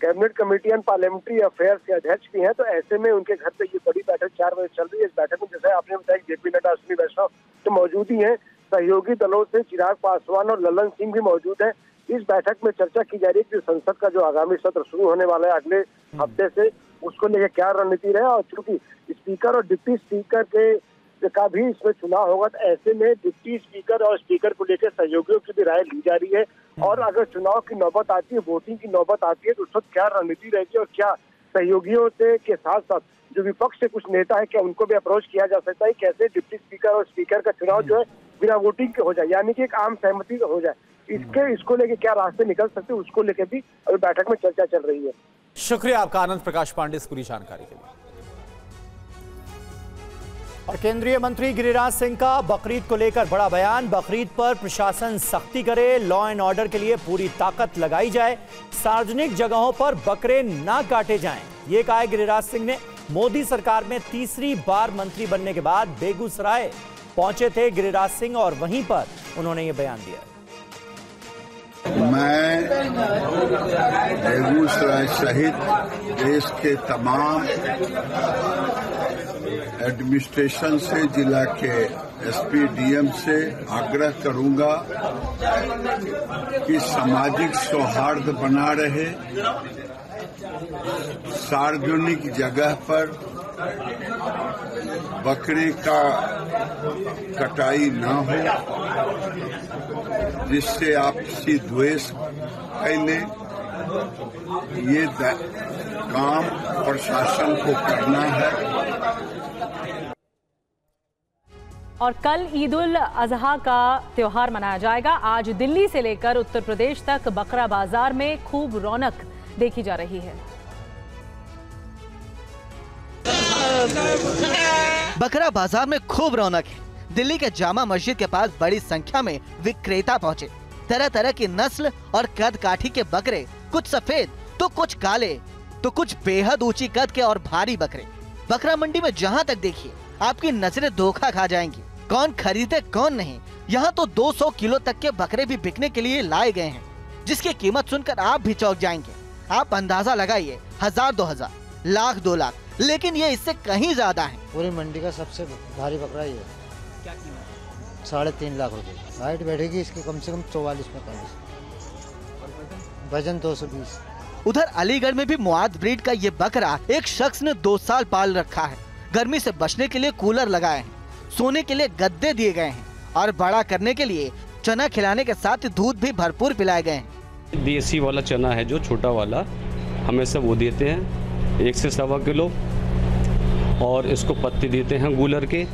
cabinet committee and parliamentary affairs के अध्यक्ष भी हैं तो ऐसे में उनके घर पे ये बड़ी बैठक चार बजे चल रही है। इस बैठक में जैसे आपने बताया जेपी नड्डा अश्विनी वैष्णव तो मौजूद ही है। सहयोगी दलों से चिराग पासवान और ललन सिंह भी मौजूद है। इस बैठक में चर्चा की जा रही है कि संसद का जो आगामी सत्र शुरू होने वाला है अगले हफ़्ते से उसको लेकर क्या रणनीति रहे? और चूँकि स्पीकर और डिप्टी स्पीकर के का भी इसमें चुनाव होगा तो ऐसे में डिप्टी स्पीकर और स्पीकर को लेकर सहयोगियों की भी राय ली जा रही है। और अगर चुनाव की नौबत आती है वोटिंग की नौबत आती है तो उस वक्त क्या रणनीति रहेगी और क्या सहयोगियों से के साथ साथ जो विपक्ष से कुछ नेता है क्या उनको भी अप्रोच किया जा सकता है कैसे डिप्टी स्पीकर और स्पीकर का चुनाव जो है बिना वोटिंग के हो जाए यानी कि एक आम सहमति हो जाए? इसके इसको लेके क्या रास्ते निकल सकते हैं उसको लेके भी अभी बैठक में चर्चा चल रही है। शुक्रिया आपका आनंद प्रकाश पांडे इस पूरी जानकारी के लिए। और केंद्रीय मंत्री गिरिराज सिंह का बकरीद को लेकर बड़ा बयान बकरीद पर प्रशासन सख्ती करे लॉ एंड ऑर्डर के लिए पूरी ताकत लगाई जाए सार्वजनिक जगहों पर बकरे ना काटे जाएँ। ये कहा है गिरिराज सिंह ने मोदी सरकार में तीसरी बार मंत्री बनने के बाद बेगूसराय पहुँचे थे गिरिराज सिंह और वहीं पर उन्होंने ये बयान दिया मैं बेगूसराय सहित देश के तमाम एडमिनिस्ट्रेशन से, जिला के एसपी, डीएम से आग्रह करूँगा कि सामाजिक सौहार्द बना रहे, सार्वजनिक जगह पर बकरी का कटाई न हो। जिससे आपसी द्वेष फैले ये काम प्रशासन को करना है। और कल ईद उल अजहा का त्यौहार मनाया जाएगा। आज दिल्ली से लेकर उत्तर प्रदेश तक बकरा बाज़ार में खूब रौनक देखी जा रही है। बकरा बाज़ार में खूब रौनक है। दिल्ली के जामा मस्जिद के पास बड़ी संख्या में विक्रेता पहुँचे। तरह तरह की नस्ल और कद काठी के बकरे, कुछ सफ़ेद तो कुछ काले तो कुछ बेहद ऊँची कद के और भारी बकरे। बकरा मंडी में जहाँ तक देखिए, आपकी नज़रें धोखा खा जाएँगी। कौन खरीदे, कौन नहीं। यहाँ तो 200 किलो तक के बकरे भी बिकने के लिए लाए गए हैं, जिसकी कीमत सुनकर आप भी चौक जाएँगे। आप अंदाज़ा लगाइए, हज़ार, दो हज़ार, लाख, दो लाख, लेकिन ये इससे कहीं ज़्यादा है। पूरी मंडी का सबसे भारी बकरा ये क्या कीमत साढ़े तीन लाख रुपए। हाइट बैठेगी इसकी कम से कम चौवालीस पैंतालीस। वज़न? दो सौ बीस। उधर अलीगढ़ में भी मुआद ब्रीड का ये बकरा एक शख्स ने दो साल पाल रखा है। गर्मी से बचने के लिए कूलर लगाए हैं सोने के लिए गद्दे दिए गए हैं और बड़ा करने के लिए चना खिलाने के साथ दूध भी भरपूर पिलाए गए हैं। देसी वाला चना है जो छोटा वाला। हमेशा वो देते हैं एक से सवा किलो। और इसको पत्ती देते हैं गूलर के।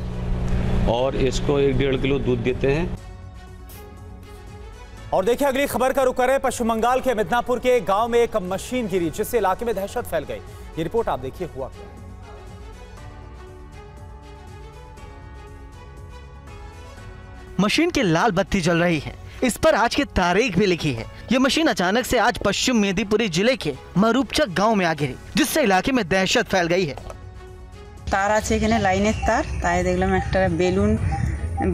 और इसको एक डेढ़ किलो दूध देते हैं। और देखिए अगली खबर का रुख करें। पश्चिम बंगाल के मिदनापुर के गाँव में एक मशीन गिरी जिससे इलाके में दहशत फैल गई। ये रिपोर्ट आप देखिए हुआ। क्या मशीन की लाल बत्ती जल रही है। इस पर आज की तारीख भी लिखी है। ये मशीन अचानक से आज पश्चिम मेदीपुरी ज़िले के मरूपचक गाँव में आ गिरी जिससे इलाके में दहशत फैल गई है। তার আছে এখানে লাইনের তার তাই দেখলাম একটা বেলুন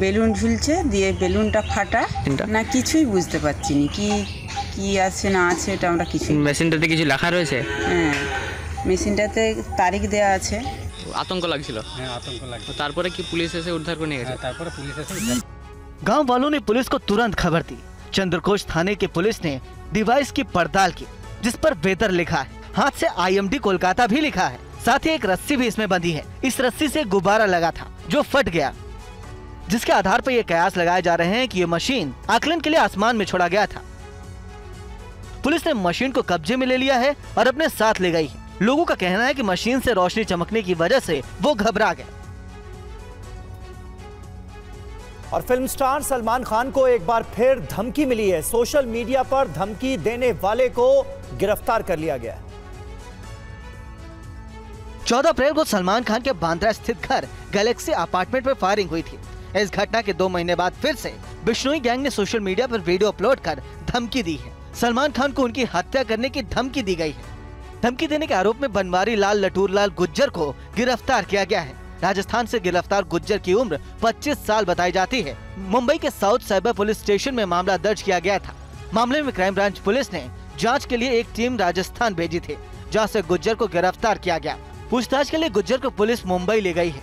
বেলুন ঝুলছে দিয়ে বেলুনটা ফাটা না কিছুই বুঝতে পারছি না কি কি আছে না আছে এটা আমরা কিছু মেশিনটাতে কিছু লেখা রয়েছে হ্যাঁ মেশিনটাতে তারিখ দেওয়া আছে আতঙ্ক লাগছিল হ্যাঁ আতঙ্ক লাগছিল তারপরে কি পুলিশ এসে উদ্ধার করে নিয়ে গেছে তারপরে পুলিশ এসে गांव वालों ने पुलिस को तुरंत खबर दी चंद्रकोश थाने की पुलिस ने डिवाइस की पड़ताल की जिस पर वेदर लिखा है हाथ से आईएमडी कोलकाता भी लिखा है साथ ही एक रस्सी भी इसमें बंधी है। इस रस्सी से गुब्बारा लगा था, जो फट गया। जिसके आधार पर यह कयास लगाए जा रहे हैं कि ये मशीन आकलन के लिए आसमान में छोड़ा गया था। पुलिस ने मशीन को कब्जे में ले लिया है और अपने साथ ले गई। है लोगों का कहना है कि मशीन से रोशनी चमकने की वजह से वो घबरा गए और फ़िल्म स्टार सलमान खान को एक बार फिर धमकी मिली है। सोशल मीडिया पर धमकी देने वाले को गिरफ़्तार कर लिया गया। है चौदह अप्रैल को सलमान खान के बांद्रा स्थित घर गैलेक्सी अपार्टमेंट में फायरिंग हुई थी। इस घटना के दो महीने बाद फिर से बिश्नोई गैंग ने सोशल मीडिया पर वीडियो अपलोड कर धमकी दी है। सलमान खान को उनकी हत्या करने की धमकी दी गई है। धमकी देने के आरोप में बनवारी लाल लटूर लाल गुज्जर को गिरफ़्तार किया गया है। राजस्थान से गिरफ़्तार गुज्जर की उम्र 25 साल बताई जाती है। मुंबई के साउथ साइबर पुलिस स्टेशन में मामला दर्ज किया गया था। मामले में क्राइम ब्रांच पुलिस ने जाँच के लिए एक टीम राजस्थान भेजी थी, जहाँ से गुज्जर को गिरफ़्तार किया गया। पूछताछ के लिए गुज्जर को पुलिस मुंबई ले गई है।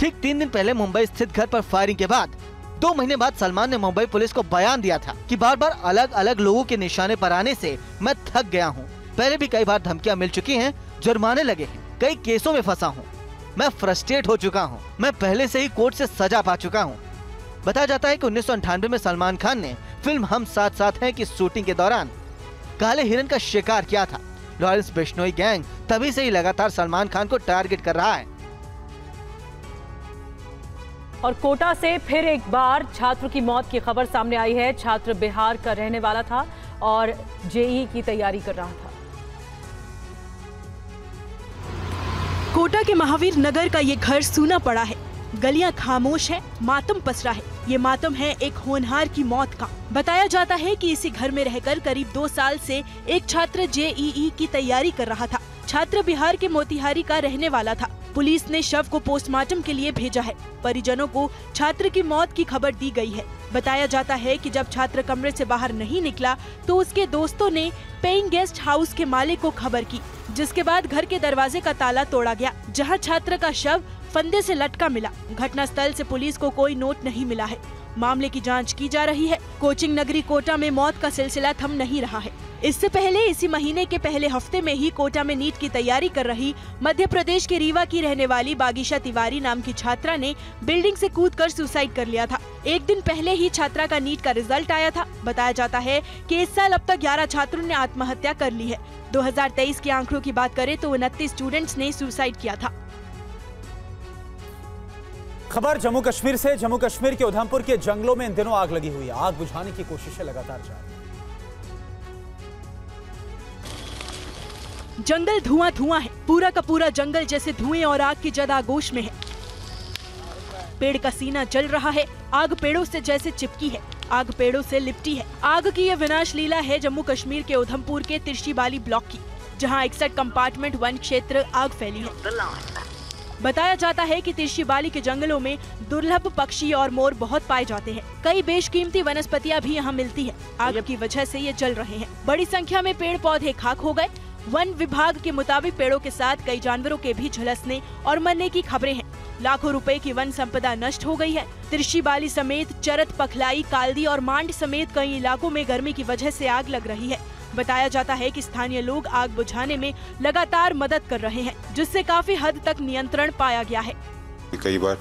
ठीक तीन दिन पहले मुंबई स्थित घर पर फायरिंग के बाद, दो महीने बाद सलमान ने मुंबई पुलिस को बयान दिया था कि बार बार अलग अलग लोगों के निशाने पर आने से मैं थक गया हूँ। पहले भी कई बार धमकियाँ मिल चुकी हैं, जुर्माने लगे हैं, कई केसों में फंसा हूँ। मैं फ्रस्ट्रेट हो चुका हूँ, मैं पहले से ही कोर्ट से सजा पा चुका हूँ। बताया जाता है कि उन्नीस में सलमान खान ने फ़िल्म हम साथ साथ हैं की शूटिंग के दौरान काले हिरन का शिकार किया था। लॉरेंस बिश्नोई गैंग तभी से ही लगातार सलमान खान को टारगेट कर रहा है। और कोटा से फिर एक बार छात्र की मौत की खबर सामने आई है। छात्र बिहार का रहने वाला था और जेई की तैयारी कर रहा था। कोटा के महावीर नगर का ये घर सूना पड़ा है। गलियाँ खामोश है, मातम पसरा है। ये मातम है एक होनहार की मौत का। बताया जाता है कि इसी घर में रहकर करीब दो साल से एक छात्र जेईई की तैयारी कर रहा था। छात्र बिहार के मोतिहारी का रहने वाला था। पुलिस ने शव को पोस्टमार्टम के लिए भेजा है। परिजनों को छात्र की मौत की खबर दी गई है। बताया जाता है कि जब छात्र कमरे से बाहर नहीं निकला तो उसके दोस्तों ने पेइंग गेस्ट हाउस के मालिक को खबर की, जिसके बाद घर के दरवाजे का ताला तोड़ा गया, जहाँ छात्र का शव फंदे से लटका मिला। घटना स्थल से पुलिस को कोई नोट नहीं मिला है। मामले की जाँच की जा रही है। कोचिंग नगरी कोटा में मौत का सिलसिला थम नहीं रहा है। इससे पहले, इसी महीने के पहले हफ़्ते में ही कोटा में नीट की तैयारी कर रही मध्य प्रदेश के रीवा की रहने वाली बागीशा तिवारी नाम की छात्रा ने बिल्डिंग से कूदकर सुसाइड कर लिया था। एक दिन पहले ही छात्रा का नीट का रिज़ल्ट आया था। बताया जाता है कि इस साल अब तक 11 छात्रों ने आत्महत्या कर ली है। 2023 के आंकड़ों की बात करें तो उनतीस स्टूडेंट्स ने सुसाइड किया था। खबर जम्मू कश्मीर से। जम्मू कश्मीर के उधमपुर के जंगलों में इन दिनों आग लगी हुई है। आग बुझाने की कोशिशें लगातार जारी। जंगल धुआँ धुआँ है। पूरा का पूरा जंगल जैसे धुएँ और आग की जद आगोश में है। पेड़ का सीना जल रहा है। आग पेड़ों से जैसे चिपकी है। आग पेड़ों से लिपटी है। आग की यह विनाश लीला है जम्मू कश्मीर के उधमपुर के तिरछीबाली ब्लॉक की, जहाँ इकसठ कंपार्टमेंट वन क्षेत्र आग फैली है। बताया जाता है कि तिरछीबाली के जंगलों में दुर्लभ पक्षी और मोर बहुत पाए जाते हैं। कई बेशकीमती वनस्पतियाँ भी यहाँ मिलती है। आग की वजह से ये जल रहे हैं। बड़ी संख्या में पेड़ पौधे खाक हो गए। वन विभाग के मुताबिक पेड़ों के साथ कई जानवरों के भी झुलसने और मरने की खबरें हैं। लाखों रुपए की वन संपदा नष्ट हो गई है। त्रिशी बाली समेत चरत पखलाई कालदी और मांड समेत कई इलाकों में गर्मी की वजह से आग लग रही है। बताया जाता है कि स्थानीय लोग आग बुझाने में लगातार मदद कर रहे हैं जिससे काफ़ी हद तक नियंत्रण पाया गया है। कई बार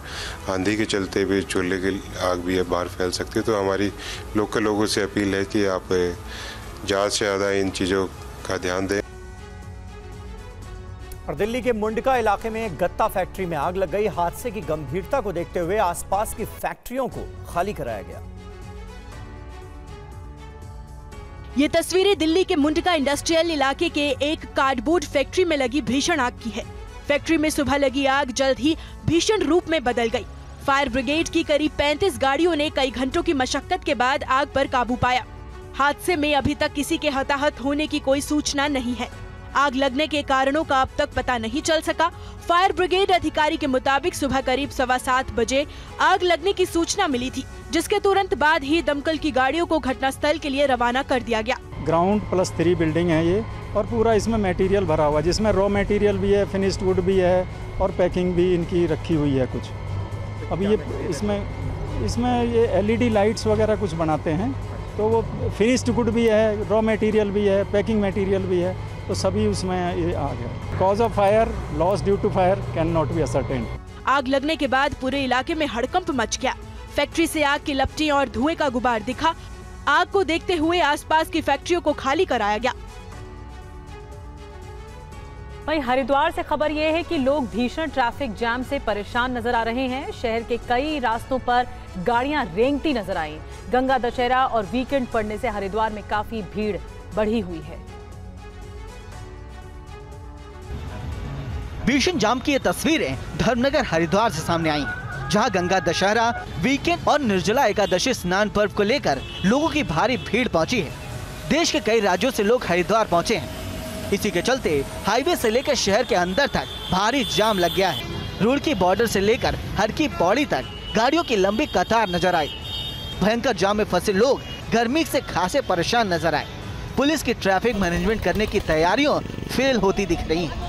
आंधी के चलते भी चूल्हे की आग भी बाहर फैल सकती है तो हमारी लोकल लोगों से अपील है कि आप ज़्यादा से ज़्यादा इन चीज़ों का ध्यान दें। और दिल्ली के मुंडका इलाके में गत्ता फैक्ट्री में आग लग गई। हादसे की गंभीरता को देखते हुए आसपास की फैक्ट्रियों को खाली कराया गया। ये तस्वीरें दिल्ली के मुंडका इंडस्ट्रियल इलाके के एक कार्डबोर्ड फैक्ट्री में लगी भीषण आग की है। फैक्ट्री में सुबह लगी आग जल्द ही भीषण रूप में बदल गई। फायर ब्रिगेड की करीब 35 गाड़ियों ने कई घंटों की मशक्कत के बाद आग पर काबू पाया। हादसे में अभी तक किसी के हताहत होने की कोई सूचना नहीं है। आग लगने के कारणों का अब तक पता नहीं चल सका। फायर ब्रिगेड अधिकारी के मुताबिक सुबह करीब सवा सात बजे आग लगने की सूचना मिली थी, जिसके तुरंत बाद ही दमकल की गाड़ियों को घटनास्थल के लिए रवाना कर दिया गया। ग्राउंड प्लस थ्री बिल्डिंग है ये, और पूरा इसमें मटेरियल भरा हुआ जिसमें रॉ मटेरियल भी है फिनिश्ड वुड भी है, और पैकिंग भी इनकी रखी हुई है कुछ। अब ये इसमें इसमें ये एलईडी लाइट्स वगैरह कुछ बनाते हैं तो वो फिनिश्ड गुड भी है रॉ मटेरियल भी है पैकिंग मटेरियल भी है तो सभी उसमें ये आ गया cause of fire loss due to fire can not be ascertain आग लगने के बाद पूरे इलाके में हड़कंप मच गया। फैक्ट्री से आग की लपटी और धुएँ का गुबार दिखा। आग को देखते हुए आसपास की फैक्ट्रियों को खाली कराया गया। वहीं हरिद्वार से खबर ये है कि लोग भीषण ट्रैफ़िक जाम से परेशान नज़र आ रहे हैं। शहर के कई रास्तों पर गाड़ियाँ रेंगती नज़र आई। गंगा दशहरा और वीकेंड पड़ने से हरिद्वार में काफ़ी भीड़ बढ़ी हुई है। भीषण जाम की ये तस्वीरें धर्मनगर हरिद्वार से सामने आई हैं जहाँ गंगा दशहरा वीकेंड और निर्जला एकादशी स्नान पर्व को लेकर लोगों की भारी भीड़ पहुँची है। देश के कई राज्यों से लोग हरिद्वार पहुँचे हैं। इसी के चलते हाईवे से लेकर शहर के अंदर तक भारी जाम लग गया है। रुड़की बॉर्डर से लेकर हर की पौड़ी तक गाड़ियों की लंबी कतार नज़र आई। भयंकर जाम में फंसे लोग गर्मी से खासे परेशान नज़र आए। पुलिस की ट्रैफ़िक मैनेजमेंट करने की तैयारियों फेल होती दिख रही है।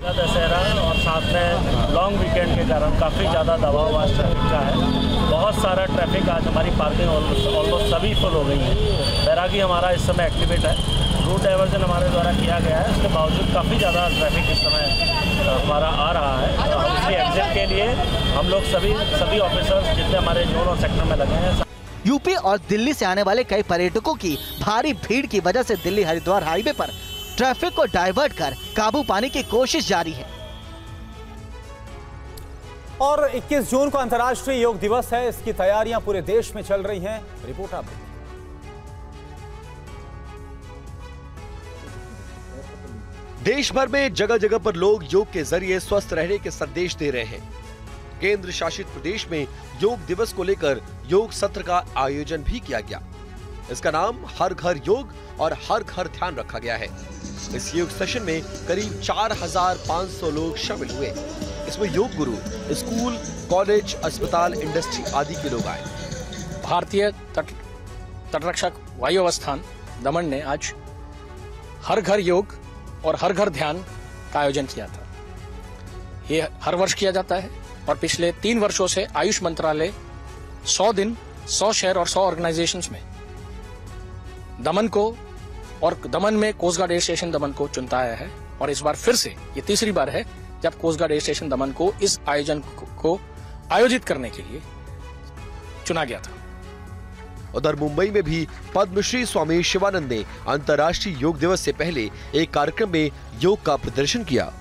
दशहरा और साथ में लॉन्ग वीकेंड के कारण काफ़ी ज़्यादा दबाव आज ट्रैफ़िक का है। बहुत सारा ट्रैफ़िक आज हमारी पार्किंग ऑलमोस्ट सभी फुल हो गई है। बैरागी हमारा इस समय एक्टिवेट है। रूट डाइवर्जन हमारे द्वारा किया गया है। उसके बावजूद काफ़ी ज़्यादा ट्रैफ़िक इस समय हमारा आ रहा है। तो हम इसके एग्जिट के लिए हम लोग सभी सभी ऑफिसर्स जितने हमारे जोन और सेक्टर में लगे हैं, यूपी और दिल्ली से आने वाले कई पर्यटकों की भारी भीड़ की वजह से दिल्ली हरिद्वार हाईवे पर ट्रैफ़िक को डाइवर्ट कर काबू पाने की कोशिश जारी है। और 21 जून को अंतर्राष्ट्रीय योग दिवस है। इसकी तैयारियाँ पूरे देश में चल रही हैं। रिपोर्ट आप देखिए देश भर में जगह जगह पर लोग योग के ज़रिए स्वस्थ रहने के संदेश दे रहे हैं। केंद्र शासित प्रदेश में योग दिवस को लेकर योग सत्र का आयोजन भी किया गया। इसका नाम हर घर योग और हर घर ध्यान रखा गया है। इस योग सेशन में करीब 4,500 लोग शामिल हुए। इसमें योग गुरु स्कूल कॉलेज अस्पताल इंडस्ट्री आदि के लोग आए। भारतीय तट तटरक्षक वायु अवस्थान दमन ने आज हर घर योग और हर घर ध्यान का आयोजन किया था। ये हर वर्ष किया जाता है और पिछले तीन वर्षों से आयुष मंत्रालय 100 दिन 100 शहर और 100 ऑर्गेनाइजेशंस में दमन को और दमन में कोस्टगार्ड एयर स्टेशन दमन को चुनता है। और इस बार फिर से, ये तीसरी बार है, जब कोस्ट गार्ड एयर स्टेशन दमन को इस आयोजन को आयोजित करने के लिए चुना गया था। उधर मुंबई में भी पद्मश्री स्वामी शिवानंद ने अंतर्राष्ट्रीय योग दिवस से पहले एक कार्यक्रम में योग का प्रदर्शन किया।